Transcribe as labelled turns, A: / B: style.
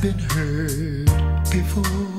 A: Been heard before.